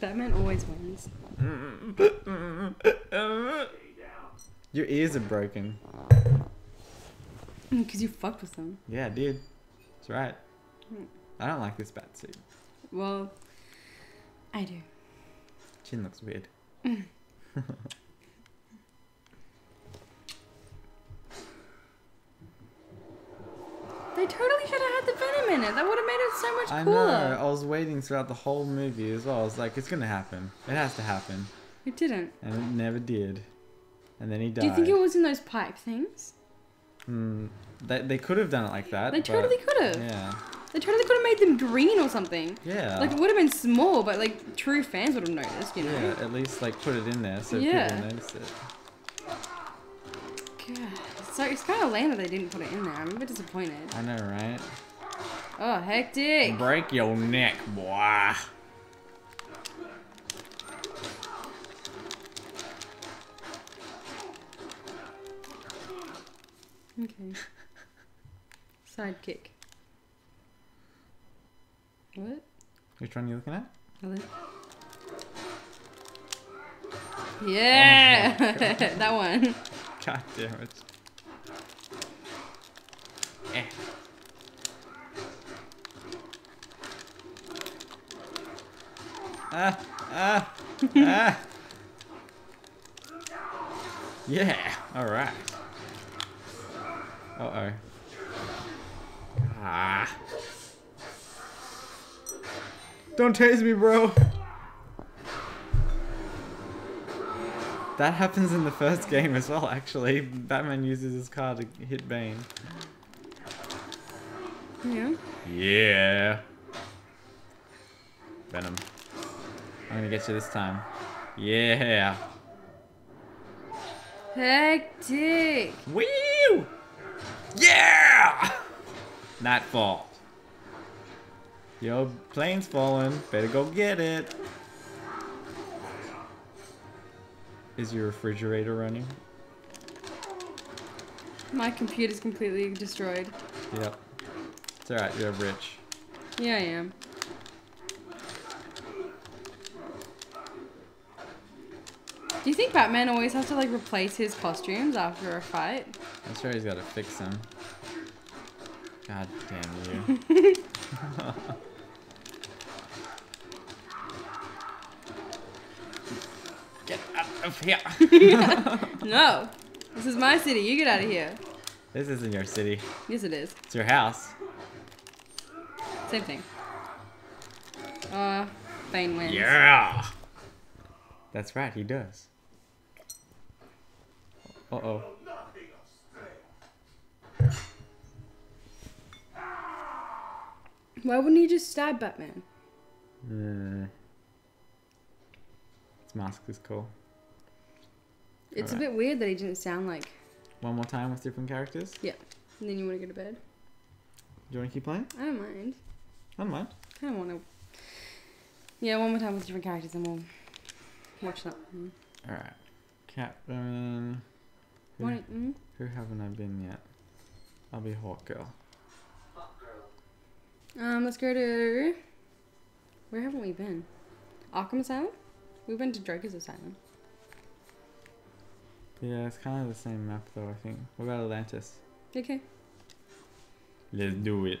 Batman always wins. Your ears are broken. Mm, because you fucked with them. Yeah, I did. That's right. I don't like this bat suit. Well, I do. Chin looks weird. Mm. They totally should have had the venom in it. That would have made it so much I cooler. know. I was waiting throughout the whole movie as well. I was like, it's gonna happen. It has to happen, It didn't. and it never did. And then he died. Do you think it was in those pipe things? Hmm. They, they could have done it like that. They totally could have. Yeah. They totally could have made them green or something. Yeah. Like it would have been small, but like true fans would have noticed, you know. yeah. At least like put it in there so Yeah. people notice it. So it's kind of lame that they didn't put it in there. I'm a bit disappointed. I know, right? Oh, hectic. Break your neck, boy. Okay. Sidekick. What? Which one are you looking at? Hello? Yeah! Oh that one. God damn it. Eh. Ah, ah, ah. Yeah, alright. Uh oh. Ah. Don't tase me, bro. That happens in the first game as well, actually. Batman uses his car to hit Bane. Yeah. Yeah. Venom. I'm gonna get you this time. Yeah. Hectic. Woo! Yeah! Nightfall. Your plane's falling. Better go get it. Is your refrigerator running? My computer's completely destroyed. Yep. It's alright, you're rich. Yeah, I am. Do you think Batman always has to like replace his costumes after a fight? I'm sure he's gotta fix them. God damn you. Get out of here. No. This is my city. You get out of here. This isn't your city. Yes, it is. It's your house. Same thing. Uh, Bane wins. Yeah. That's right, he does. Uh oh. Why wouldn't he just stab Batman? Mm. His mask is cool. It's a bit weird that he didn't sound like. One more time with different characters. Yeah. And then you want to go to bed? Do you want to keep playing? I don't mind. I don't mind. I don't want to. Yeah, one more time with different characters and we'll watch that one. Alright. Catwoman. Who, What, mm? who haven't I been yet? I'll be Hawk Girl. Um, let's go to. Where haven't we been? Arkham Asylum? We went to Joker's Asylum. Yeah, it's kind of the same map though, I think. What about Atlantis? Okay. Let's do it.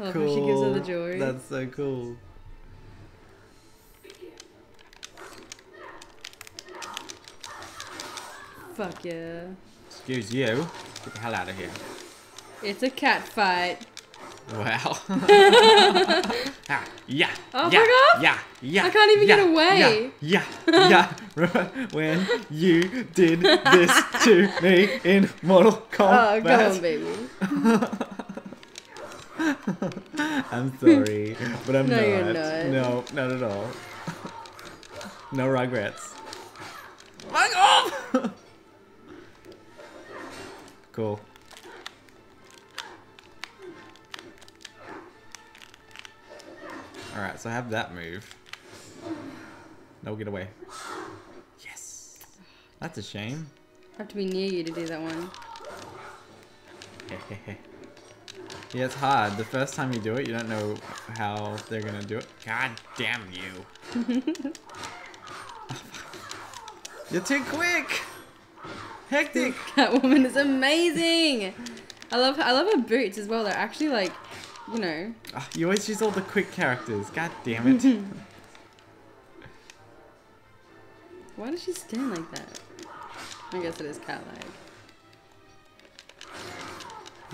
I love how she gives her the jewelry. That's so cool. Fuck yeah. Excuse you. Get the hell out of here. It's a cat fight. Wow. ah, yeah. Oh, yeah, fuck off. Yeah, yeah. I can't even yeah, get away. Yeah, yeah, yeah. Remember when you did this to me in Mortal Oh, Kombat? go on, baby. I'm sorry, but I'm No, not. not. No, not at all. no regrets. Fuck off! cool. Alright, so I have that move. No, get away. Yes! That's a shame. I have to be near you to do that one. Yeah, it's hard. The first time you do it, you don't know how they're gonna do it. God damn you. You're too quick! Hectic! Catwoman is amazing. I love I love her boots as well. They're actually like, you know, Ah, you always use all the quick characters. God damn it. why does she stand like that? I guess it is cat like.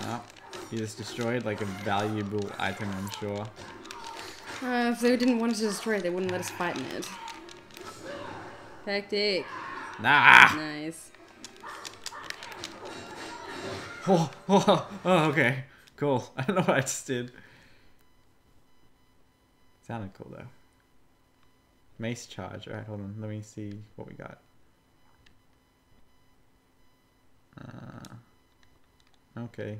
oh, you just destroyed like a valuable item, I'm sure. Uh, if they didn't want us to destroy it, they wouldn't let us fight in it. Hectic. Nah! Nice. Oh, oh, oh, okay. Cool. I don't know what I just did. Sounded cool though. Mace charge. Alright, hold on. Let me see what we got. Uh, okay.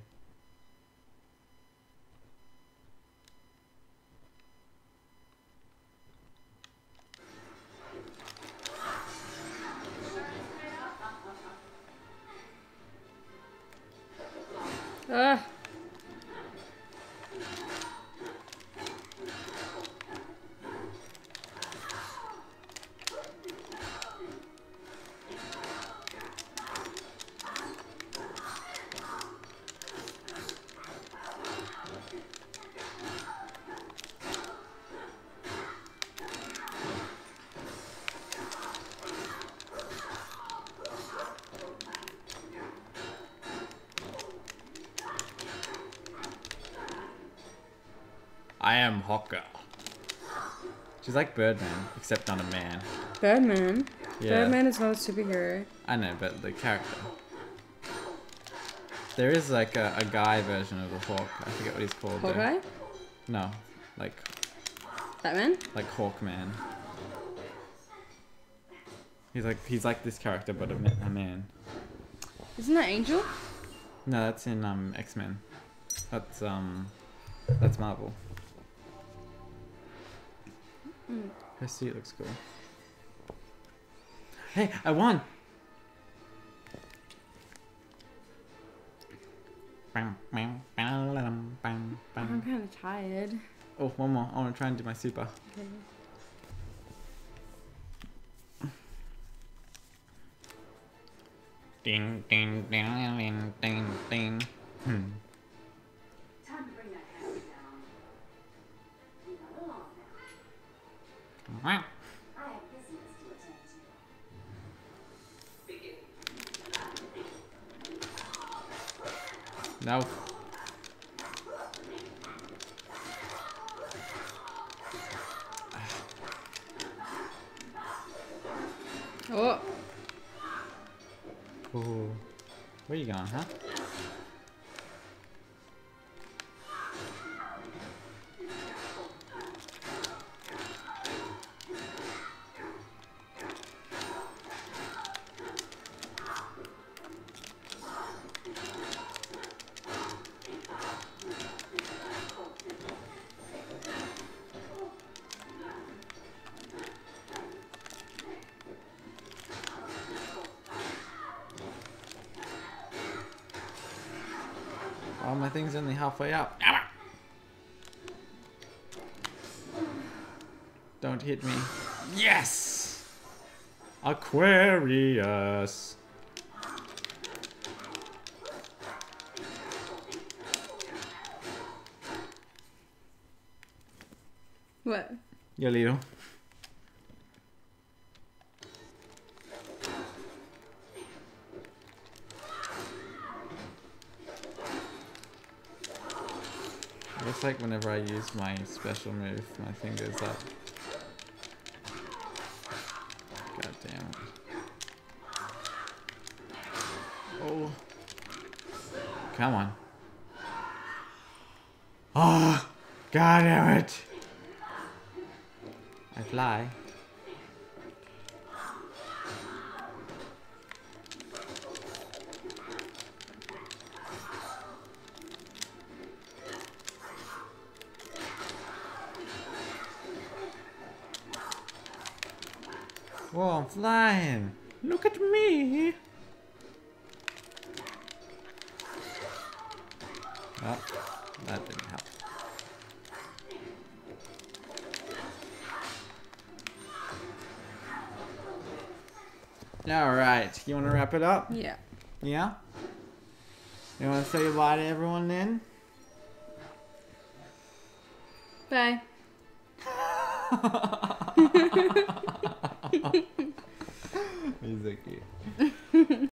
I am Hawker. She's like Birdman, except not a man. Birdman. Yeah. Birdman is not a superhero. I know, but the character. There is like a, a guy version of the Hawk. I forget what he's called. though. Hawkeye? No, like Batman? like Hawkman. He's like he's like this character, but a, a man. Isn't that Angel? No, that's in um X Men. That's um that's Marvel. Mm. Her suit looks cool. Hey, I won! I'm kind of tired. Oh, one more. I want to try and do my super. Okay. Ding, ding, ding, ding, ding, ding. Hmm. Wow. I have business to attend to. Begin. No. Oh, Ooh. Where you going, huh? Oh, my thing's only halfway up. Don't hit me. Yes! Aquarius! what? Yo, Leo. Looks like whenever I use my special move, my goes up. God damn it. Oh. Come on. Oh, god damn it. I fly. Whoa, I'm flying. Look at me. Well, that didn't help. All right, you want to wrap it up? Yeah. Yeah. You want to say goodbye to everyone then? Bye. He's so cute.